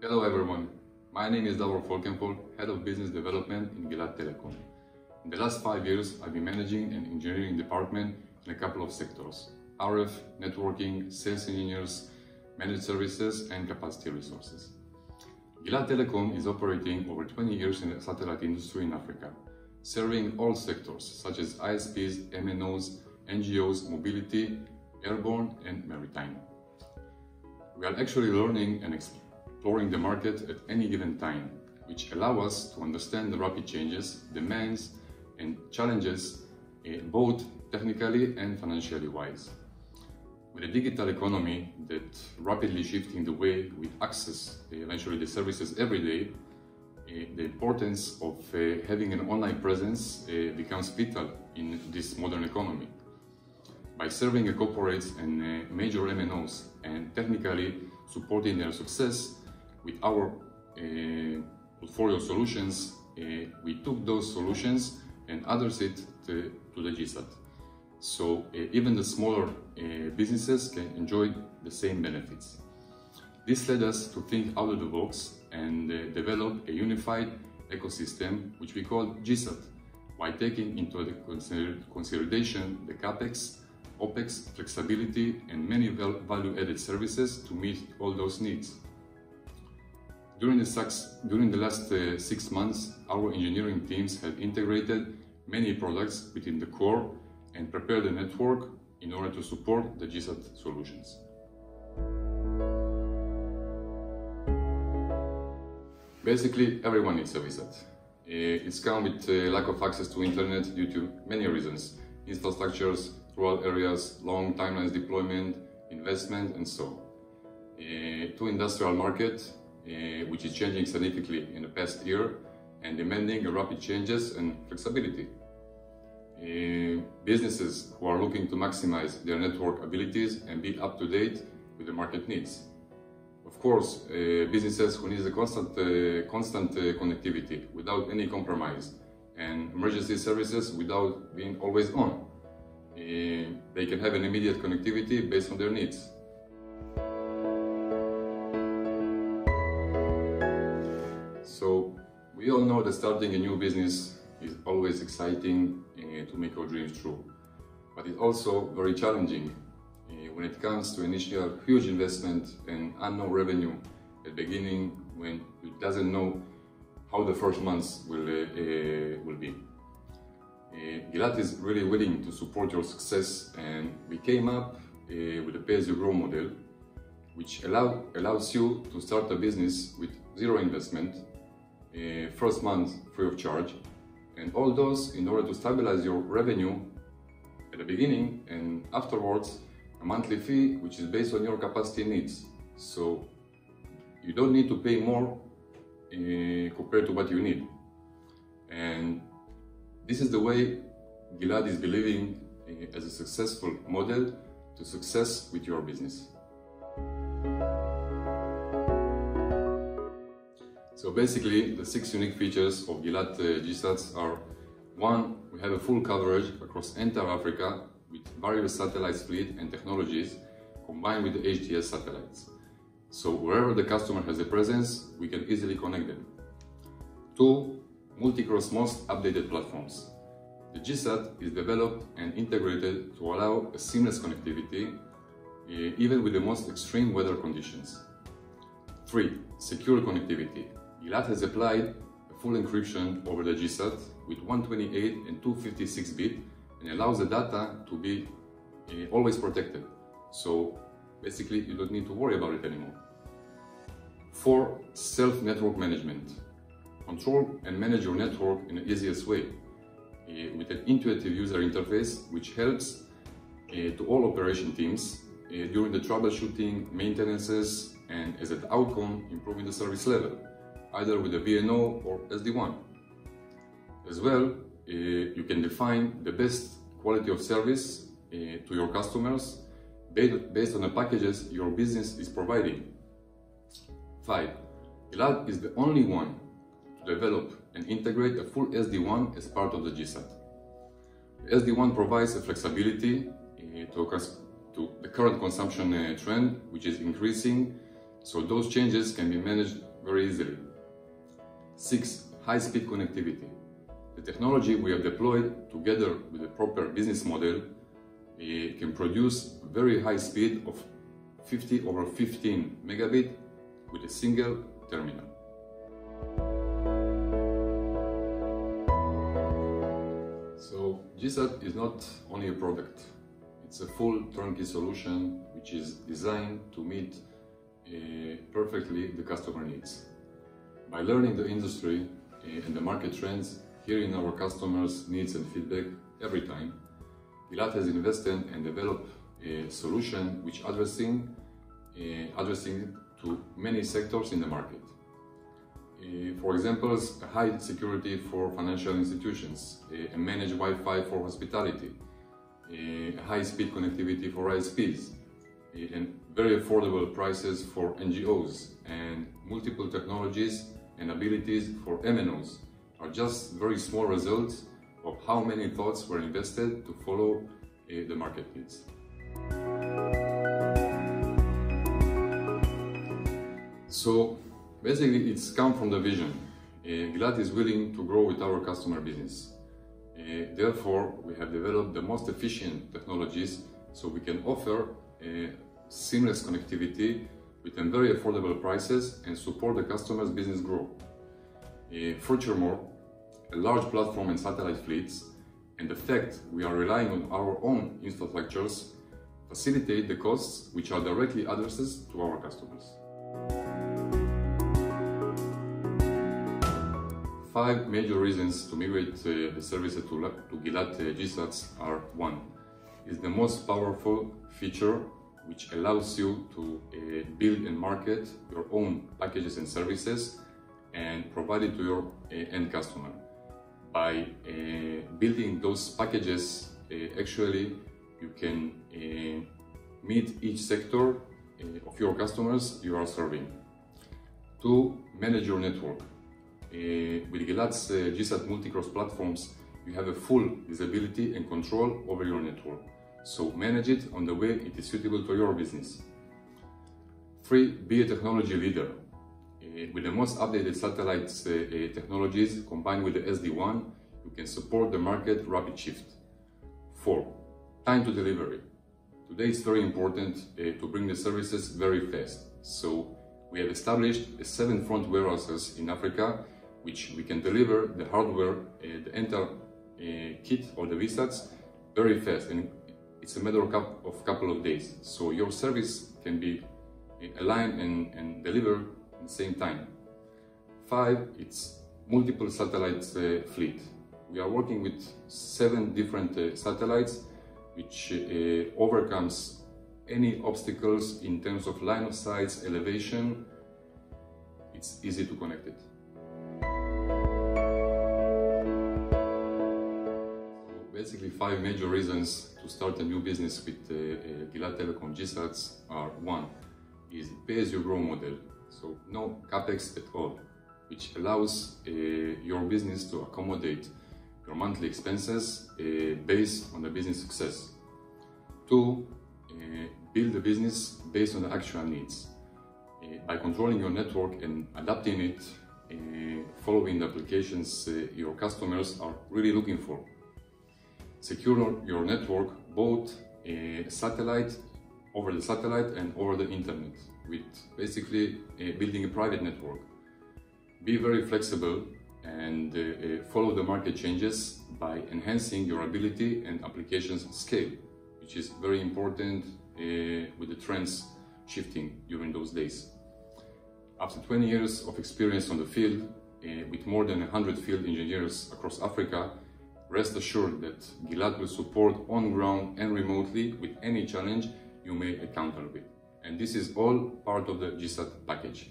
Hello everyone, my name is Davor Folkenfol, Head of Business Development in Gilat Telecom. In the last five years, I've been managing an engineering department in a couple of sectors, RF, networking, sales engineers, managed services, and capacity resources. Gilat Telecom is operating over 20 years in the satellite industry in Africa, serving all sectors such as ISPs, MNOs, NGOs, mobility, airborne, and maritime. We are actually learning and exploring the market at any given time, which allow us to understand the rapid changes, demands, and challenges uh, both technically and financially wise. With a digital economy that rapidly shifting the way we access uh, eventually the services every day, uh, the importance of having an online presence becomes vital in this modern economy. By serving corporates and uh, major MNOs and technically supporting their success, with our uh, portfolio solutions, uh, we took those solutions and others it to, to the GSAT. So even the smaller businesses can enjoy the same benefits. This led us to think out of the box and uh, develop a unified ecosystem, which we call GSAT, by taking into the consideration the CAPEX, OPEX, flexibility, and many value-added services to meet all those needs. During the, during the last uh, six months, our engineering teams have integrated many products within the core and prepared the network in order to support the GSAT solutions. Basically, everyone needs a VSAT. Uh, it's come with uh, lack of access to internet due to many reasons. Infrastructures, rural areas, long timelines deployment, investment, and so. Uh, to industrial market, uh, which is changing significantly in the past year and demanding rapid changes and flexibility. Uh, businesses who are looking to maximize their network abilities and be up to date with the market needs. Of course, businesses who need a constant, constant connectivity without any compromise and emergency services without being always on. Uh, they can have an immediate connectivity based on their needs. So we all know that starting a new business is always exciting uh, to make our dreams true. But it's also very challenging uh, when it comes to initial huge investment and unknown revenue at beginning when you doesn't know how the first months will, will be. Uh, Gilat is really willing to support your success and we came up uh, with a pay-as-you-grow model which allow, allows you to start a business with zero investment uh, first month free of charge and all those in order to stabilize your revenue at the beginning and afterwards a monthly fee which is based on your capacity needs. So you don't need to pay more uh, compared to what you need. And this is the way Gilat is believing uh, as a successful model to success with your business. So basically, the six unique features of Gilat uh, GSATs are one, we have a full coverage across entire Africa with various satellite fleet and technologies combined with the HTS satellites. So wherever the customer has a presence, we can easily connect them. Two, multi-cross most updated platforms. The GSAT is developed and integrated to allow a seamless connectivity uh, even with the most extreme weather conditions. 3. Secure connectivity. Gilat has applied a full encryption over the GSAT with 128 and 256 bit and allows the data to be uh, always protected. So basically you don't need to worry about it anymore. 4. Self-network management. Control and manage your network in the easiest way uh, with an intuitive user interface which helps uh, to all operation teams uh, during the troubleshooting, maintenances and as an outcome improving the service level either with a VNO or SD-WAN. As well, uh, you can define the best quality of service uh, to your customers based on the packages your business is providing. 5. Gilat is the only one develop and integrate a full SD-WAN as part of the GSAT. The SD-WAN provides a flexibility uh, to, to the current consumption uh, trend, which is increasing, so those changes can be managed very easily. Six, high-speed connectivity. The technology we have deployed together with a proper business model uh, can produce very high speed of 50 over 15 megabit with a single terminal. GSAT is not only a product, it's a full turnkey solution which is designed to meet uh, perfectly the customer needs. By learning the industry uh, and the market trends, hearing our customers' needs and feedback every time, Gilat has invested and developed a solution which addressing uh, addressing to many sectors in the market. Uh, for example, high security for financial institutions, uh, a managed Wi-Fi for hospitality, high-speed connectivity for ISPs, and very affordable prices for NGOs, and multiple technologies and abilities for MNOs are just very small results of how many thoughts were invested to follow uh, the market needs. So basically it's come from the vision. Uh, Gilat is willing to grow with our customer business. Uh, therefore, we have developed the most efficient technologies so we can offer uh, seamless connectivity with very affordable prices and support the customer's business growth. Uh, furthermore, a large platform and satellite fleets and the fact we are relying on our own infrastructures facilitate the costs which are directly addressed to our customers. Five major reasons to migrate uh, the services to, to Gilat uh, GSATs are one, is the most powerful feature which allows you to uh, build and market your own packages and services and provide it to your uh, end customer by uh, building those packages, uh, actually you can uh, meet each sector of your customers you are serving. Two, manage your network. With Gilat's GSAT multi-cross platforms, you have a full visibility and control over your network. So manage it on the way it is suitable to your business. Three, be a technology leader. Uh, with the most updated satellite uh, uh, technologies combined with the SD-WAN, you can support the market rapid shift. Four, time to delivery. Today it's very important to bring the services very fast. So we have established seven front warehouses in Africa, which we can deliver the hardware, the entire kit or the VSATs very fast. And it's a matter of couple of days. So your service can be aligned and, and delivered the same time. Five, it's multiple satellites uh, fleet. We are working with seven different uh, satellites, which uh, overcomes any obstacles in terms of line of sight, elevation. It's easy to connect it. Basically five major reasons to start a new business with uh, uh, Gilat Telecom GSATs are one, is pay-as-you-grow model. So no capex at all, which allows uh, your business to accommodate your monthly expenses uh, based on the business success. Two, uh, build a business based on the actual needs. Uh, by controlling your network and adapting it, following the applications your customers are really looking for. Secure your network both a satellite over the satellite and over the internet with basically uh, building a private network. Be very flexible and uh, follow the market changes by enhancing your ability and applications scale, which is very important with the trends shifting during those days. After 20 years of experience on the field, with more than 100 field engineers across Africa, rest assured that Gilat will support on ground and remotely with any challenge you may encounter with. And this is all part of the GSAT package.